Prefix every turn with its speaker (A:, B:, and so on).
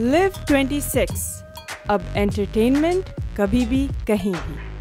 A: Live 26 अब entertainment कभी भी कहीं भी।